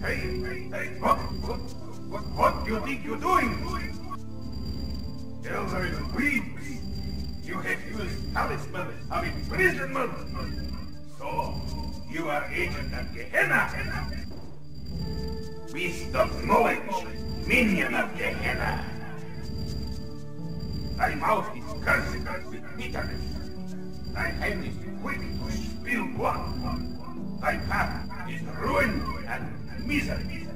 Hey, hey, hey, what, what, what, what do you think you're doing? Elder Queens, you have used talisman of imprisonment. So, you are agent of Gehenna. Beast of knowledge, minion of Gehenna. Thy mouth is cursed with bitterness. Thy hand is quick to spill blood. Thy path is ruin Misa.